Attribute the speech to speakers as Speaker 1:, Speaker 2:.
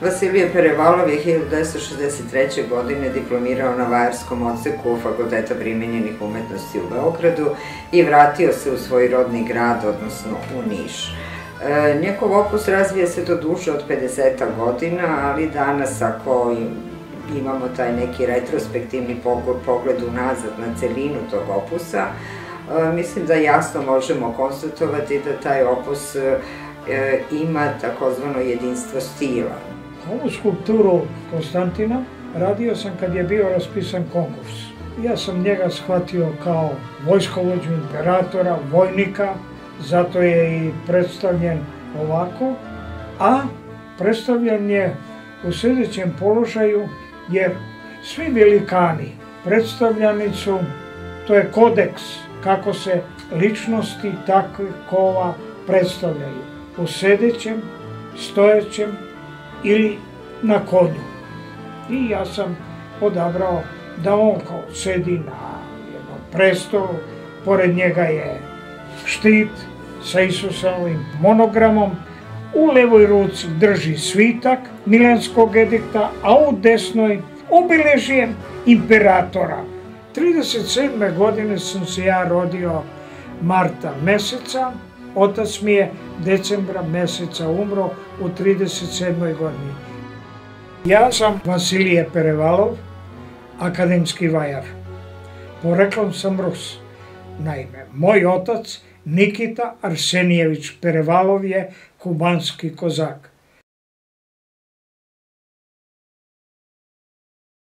Speaker 1: Vasilije Perevalov je 1963. godine diplomirao na Vajarskom odseku Fakulteta primenjenih umetnosti u Beogradu i vratio se u svoj rodni grad, odnosno u Niš. E, njegov opus razvije se do duže od 50 godina, ali danas ako imamo taj neki retrospektivni pogled unazad na celinu tog opusa, e, mislim da jasno možemo konstatovati da taj opus e, ima takozvano jedinstvo stila.
Speaker 2: Ovu skulpturu Konstantina radio sam kad je bio raspisan konkurs. Ja sam njega shvatio kao vojskovođu imperatora, vojnika, zato je i predstavljen ovako, a predstavljen je u sljedećem položaju jer svi velikani predstavljani su, to je kodeks kako se ličnosti takvih kova predstavljaju u sedećem, stojećem ili na konju. I ja sam odabrao da on kao sedi na jednom prestolu, pored njega je štit sa Isusovim monogramom, u levoj ruci drži svitak Milanskog edikta, a u desnoj obiležje imperatora. 37. godine sam se ja rodio marta meseca, otac mi je decembra meseca umro u 37. godini. Ja sam Vasilije Perevalov, akademski vajar. Poreklom sam Rus. Naime, moj otac Nikita Arsenijević Perevalov je kubanski kozak.